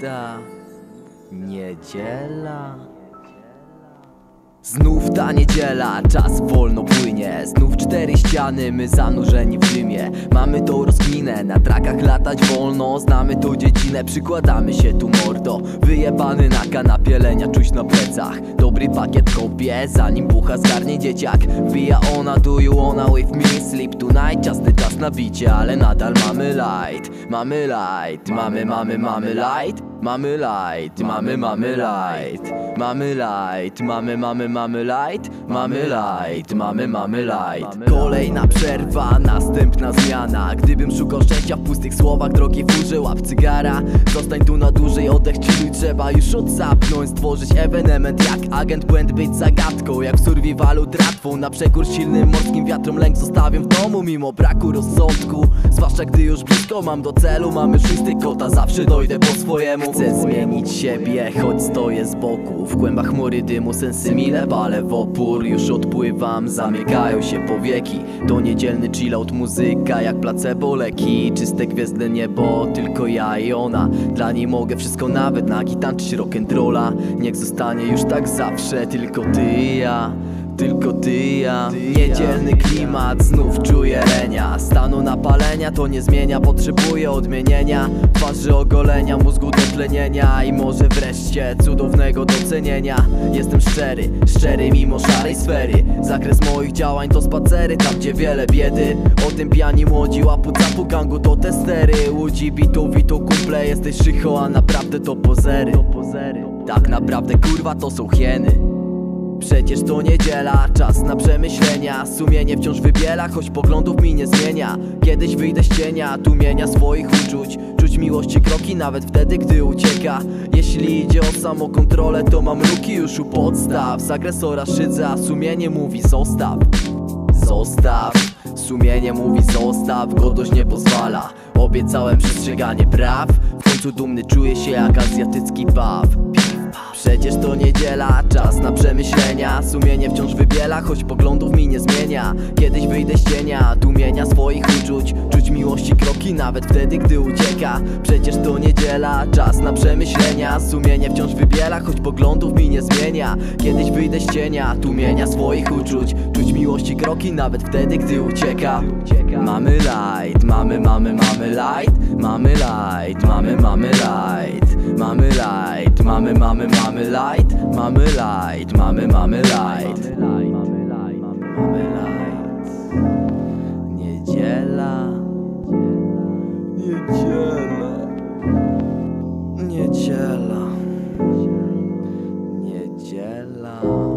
Pusta niedziela. Znów ta niedziela, czas wolno płynie. Znów cztery ściany, my zanurzeni w dymie Mamy tą rozkminę, na trakach latać wolno. Znamy tą dziedzinę, przykładamy się tu mordo. Wyjebany na kanapie, lenia czuć na plecach. Dobry pakiet kopie, zanim bucha zgarnie dzieciak. Wbija ona, do you wanna with me. Sleep tonight, czasny czas na bicie Ale nadal mamy light, mamy light Mamy, mamy, mamy light Mamy light, mamy, mamy light. Mamy light, mamy, mamy, mamy light. Mamy light, mamy, mamy light. Kolejna przerwa, następna zmiana. Gdybym szukał szczęścia w pustych słowach Drogi furze, łap cygara. Zostań tu na dłużej, oddech chilluj Trzeba już odsapnąć, stworzyć ewenement Jak agent błęd być zagadką. Jak w survivalu tratwą Na przekór silnym morskim wiatrom. Lęk zostawiam w domu mimo braku rozsądku. Zwłaszcza gdy już blisko mam do celu. Mamy szósty kota, zawsze dojdę po swojemu Chcę zmienić siebie, choć stoję z boku. W głębach chmury dymu sensy mile Palę w opór, już odpływam Zamykają się powieki. To niedzielny chillout, muzyka jak placebo leki. Czyste gwiezdne niebo, tylko ja i ona. Dla niej mogę wszystko nawet nagi tańczyć rock'n'rolla. Niech zostanie już tak zawsze, tylko ty i ja tylko ty i ja. Niedzielny klimat, znów czuję lenia. Stanu napalenia to nie zmienia Potrzebuję odmienienia. Twarzy ogolenia, mózgu do tlenienia. I może wreszcie cudownego docenienia. Jestem szczery, szczery mimo szarej sfery. Zakres moich działań to spacery Tam gdzie wiele biedy. O tym piani młodzi łapu capu gangu to testery Łudzi bitą witą kumple Jesteś szycho, a naprawdę to pozery. Tak naprawdę kurwa to są hieny Przecież to niedziela, czas na przemyślenia. Sumienie wciąż wybiela, choć poglądów mi nie zmienia. Kiedyś wyjdę z cienia, tłumienia swoich uczuć. Czuć miłości kroki nawet wtedy, gdy ucieka. Jeśli idzie o samokontrolę, to mam ruki już u podstaw. Z agresora szydzę, a sumienie mówi zostaw. Zostaw. Sumienie mówi zostaw, godność nie pozwala. Obiecałem przestrzeganie praw. W końcu dumny czuję się jak azjatycki paw Przecież to niedziela, czas na przemyślenia. Sumienie wciąż wybiela, choć poglądów mi nie zmienia. Kiedyś wyjdę z cienia, tłumienia swoich uczuć. Czuć miłości kroki nawet wtedy, gdy ucieka. Przecież to niedziela, czas na przemyślenia. Sumienie wciąż wybiela, choć poglądów mi nie zmienia. Kiedyś wyjdę z cienia, tłumienia swoich uczuć. Czuć miłości kroki nawet wtedy, gdy ucieka. Mamy light, mamy, mamy, mamy light. Mamy light, mamy, mamy light mamy light, mamy, mamy, mamy light, mamy light, mamy, mamy light. Mamy light. Niedziela. Niedziela. Niedziela. Niedziela.